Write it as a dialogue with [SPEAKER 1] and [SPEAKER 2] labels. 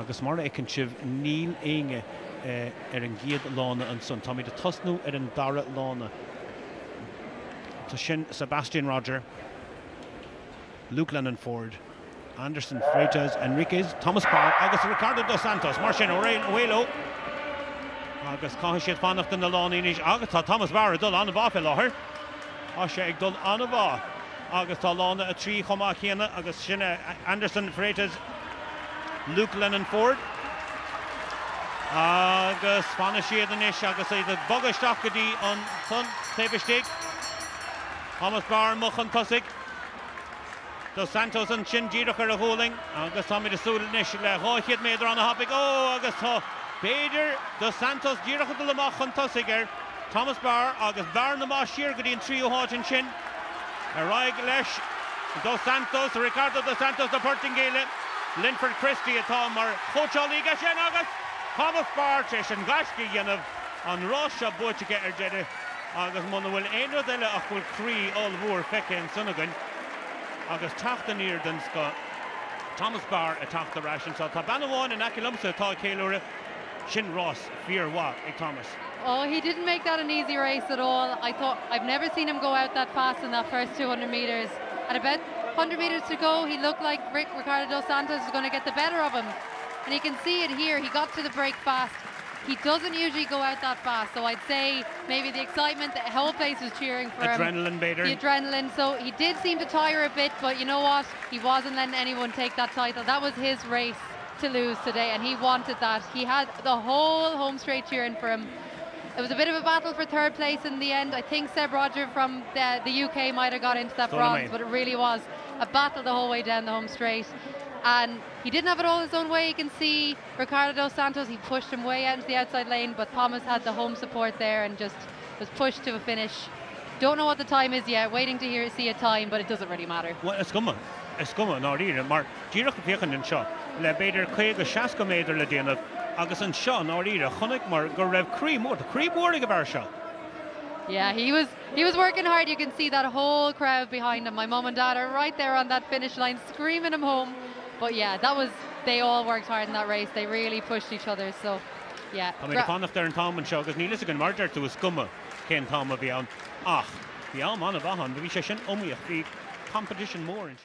[SPEAKER 1] agus mar ecinn sibh níl éige ar an giad lána an son. Tá de tosnú ar an dara lána. Tá sin Sebastian Roger, Luke Lennon Ford, Anderson Freitas, Enriquez, Thomas Barr agus Ricardo dos Santos. Mar sin óréhhélo agus cai siad fannacht na láníis agus tá Thomas Barr dul an bhá láthir. Á sé ag dul an bhá agus tá lána a trí chomá chéana agus sinna Anderson Freitas Luke Lennon Ford agus fanna siad an is agus é de bogaisteach gotí an sun taobhistí Thomas Barr mochan tosig Dos Santos an sin díireach ar a hóling agus tá de súlanis le háchiad méidir an hapig ó agus tá Beiidir dos Santos díirecha do leach an tosiger Thomas Barr agus bar na má siir go dtíon tríoáin sin a raig leis dos Santos Ricardo dos Santos de Portingéile Linford Christie atá mar choáíige sin agus Thomas Barr sé an gasci dhéanamh anrá a buteige ar deide agus mna bhfuil éú eile a chuil chrí all bhór fecinn sunnagan. agus tataníir den sco Thomas Barr a tatará sin tá banháin in aculumsa tá céúre sin Ross fearhá ag eh, Thomas.
[SPEAKER 2] Oh, he didn't make that an easy race at all. I thought I've never seen him go out that fast in that first 200 meters. At about 100 meters to go, he looked like Rick Ricardo dos Santos was going to get the better of him. And you can see it here. He got to the break fast. He doesn't usually go out that fast, so I'd say maybe the excitement, the whole place was cheering for
[SPEAKER 1] adrenaline
[SPEAKER 2] him.
[SPEAKER 1] Bader.
[SPEAKER 2] The adrenaline. So he did seem to tire a bit, but you know what? He wasn't letting anyone take that title. That was his race to lose today, and he wanted that. He had the whole home straight cheering for him. It was a bit of a battle for third place in the end. I think Seb Rodger from the, the UK might have got into that
[SPEAKER 1] So
[SPEAKER 2] bronze, but it really was a battle the whole way down the home straight. And he didn't have it all his own way. You can see Ricardo dos Santos, he pushed him way out into the outside lane, but Thomas had the home support there and just was pushed to a finish. Don't know what the time is yet, waiting to hear see a time, but it doesn't really matter.
[SPEAKER 1] Well, is cuma is cuma ná ríre mar díireach féchan an seo le beidir chuig go 16 go méidir le déanamh agus an seo ná ríre chunig mar gur raibh crímór crímór go bhar seo.
[SPEAKER 2] Yeah, he was he was working hard. You can see that whole crowd behind him. My mom and dad are right there on that finish line, screaming him home. But yeah, that was they all worked hard in that race. They really pushed each other. So yeah.
[SPEAKER 1] Tá mé fannacht ar an tám an seo agus nílas an martear tú scuma cén tám a bhí an ach bhí am anna bhahan, bhí sé sin omíoch bhí competition mór in sin.